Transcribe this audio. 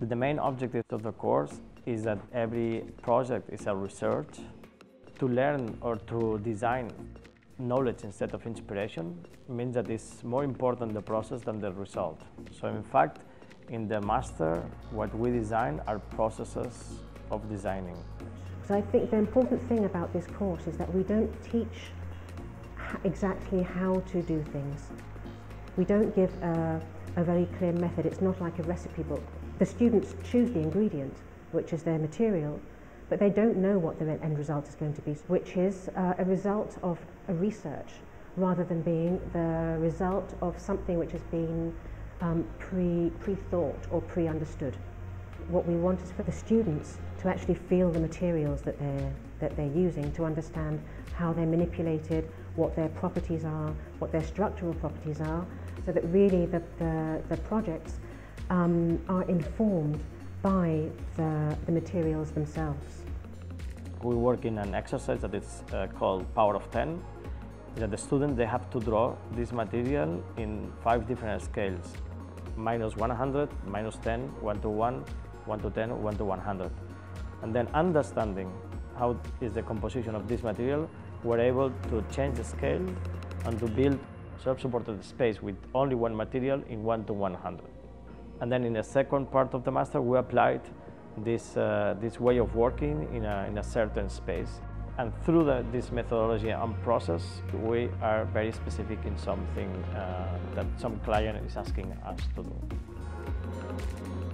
The main objective of the course is that every project is a research to learn or to design knowledge instead of inspiration means that it's more important the process than the result. So in fact, in the master, what we design are processes of designing. So I think the important thing about this course is that we don't teach exactly how to do things. We don't give a, a very clear method. It's not like a recipe book. The students choose the ingredient, which is their material, but they don't know what the end result is going to be, which is uh, a result of a research rather than being the result of something which has been um, pre, pre-thought or pre-understood. What we want is for the students to actually feel the materials that they're, that they're using, to understand how they're manipulated, what their properties are, what their structural properties are, so that really the, the, the projects um, are informed by the, the materials themselves. We work in an exercise that is uh, called Power of 10. That the students they have to draw this material in five different scales. Minus 100, minus 10, 1 to 1, 1 to 10, 1 to 100. And then understanding how is the composition of this material, we're able to change the scale and to build self-supported space with only one material in 1 to 100. And then in the second part of the master, we applied this, uh, this way of working in a, in a certain space. And through the, this methodology and process, we are very specific in something uh, that some client is asking us to do.